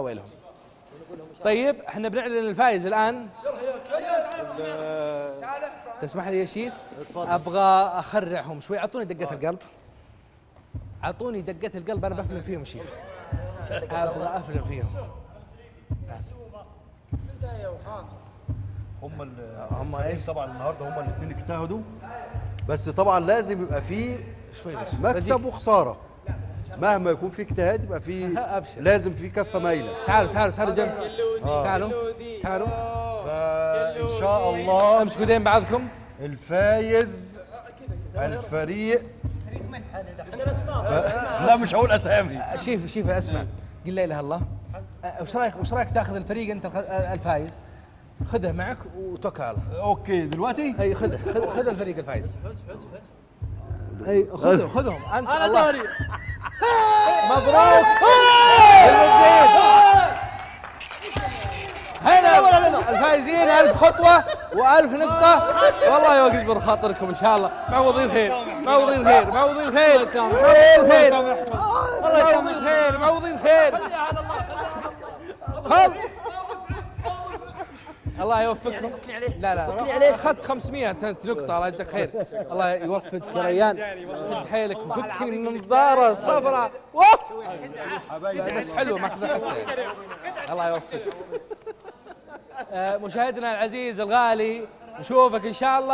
ويلهم طيب إحنا بنعلن الفائز الآن. تسمح لي يا شيف؟ أبغى أخرعهم شوي. أعطوني دقة القلب. أعطوني دقة القلب أنا بفلم فيهم شيف. أبغى أفلم فيهم. هم هم إيش؟ طبعا النهارده هم الاثنين اجتهدوا. بس طبعا لازم يبقى فيه مكسب وخسارة. مهما يكون في اجتهاد يبقى في أبشر. لازم في كفة مايلة. تعالوا تعالوا تعالوا جنب. تعالوا تعالوا. فان شاء الله أمسكوا يدين بعضكم. الفايز الفريق. ف- لا مش هقول أسامي. شيف شيف أسمع. قل لا إله إلا الله. وش رأيك وش رأيك تأخذ الفريق أنت الفايز؟ خذه معك وتوكل. على الله okay دلوقتي؟ أي خذ خذ خذ الفريق الفايز. أي خذهم خذهم. أنت الله. مبروك. هنا الفايزين ألف خطوة وألف نقطة. والله يوقف خاطركم إن شاء الله. معوضين خير. معوضين خير. معوضين خير. معوضين خير. معوضين خير. معوضين خير. خل الله يوفقكم لا لا أخذت 500 أنت نقطة الله يجزاك خير. الله يوفقك. يا ريان شد حيلك وفكني من النظارة الصفراء بس حلوة ما حتى. الله يوفقك. آه، مشاهدنا العزيز الغالي نشوفك إن شاء الله.